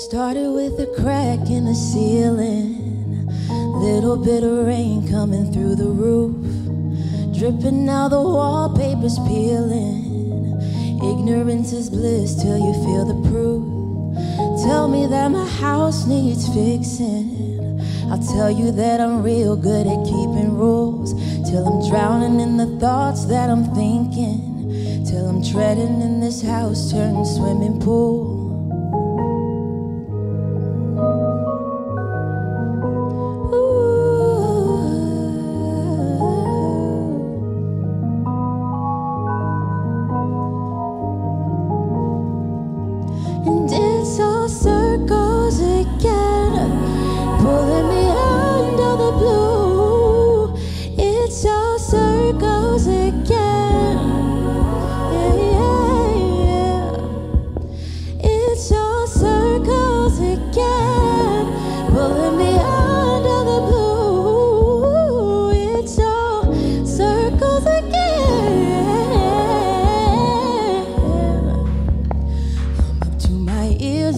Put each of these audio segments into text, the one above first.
Started with a crack in the ceiling, little bit of rain coming through the roof, dripping now the wallpaper's peeling. Ignorance is bliss till you feel the proof. Tell me that my house needs fixing. I'll tell you that I'm real good at keeping rules till I'm drowning in the thoughts that I'm thinking. Till I'm treading in this house, turning swimming pool.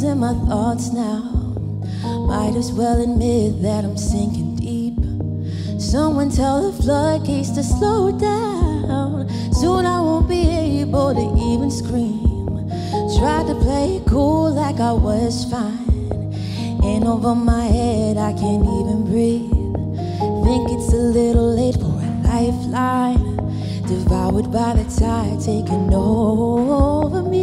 In my thoughts now. Might as well admit that I'm sinking deep. Someone tell the floodgates to slow down. Soon I won't be able to even scream. Tried to play it cool like I was fine. And over my head, I can't even breathe. Think it's a little late for a lifeline. Devoured by the tide taking over me.